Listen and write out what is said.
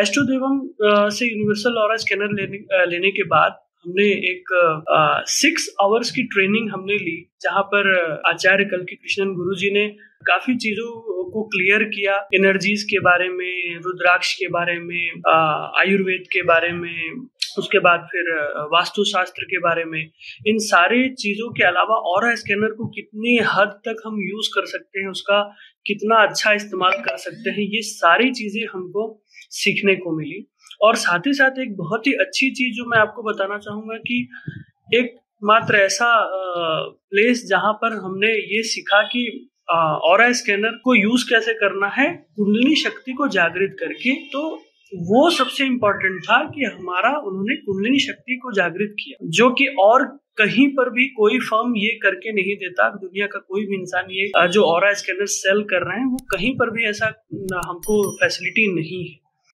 Astro देवम से universal और scanner लेने लेने के बाद हमने एक सिक्स आवर्स की ट्रेनिंग हमने ली, जहाँ पर आचार्य कल की कृष्णन गुरु जी ने काफ़ी चीज़ों को क्लियर किया एनर्जीज के बारे में, रुद्राक्ष के बारे में आयुर्वेद के बारे में, उसके बाद फिर वास्तु शास्त्र के बारे में, इन सारी चीज़ों के अलावा और स्कैनर को कितनी हद तक हम यूज़ कर सकते हैं, उसका कितना अच्छा इस्तेमाल कर सकते हैं, ये सारी चीज़ें हमको सीखने को मिली। और साथ ही साथ एक बहुत ही अच्छी चीज़ जो मैं आपको बताना चाहूँगा कि एक मात्र ऐसा प्लेस जहाँ पर हमने ये सीखा कि और स्कैनर को यूज़ कैसे करना है, कुंडली शक्ति को जागृत करके तो वो सबसे इम्पोर्टेंट था कि हमारा, उन्होंने कुंडली शक्ति को जागृत किया, जो कि और कहीं पर भी कोई फर्म ये करके नहीं देता, दुनिया का कोई भी इंसान ये जो और स्कैनर सेल कर रहे हैं, वो कहीं पर भी ऐसा हमको फैसिलिटी नहीं है।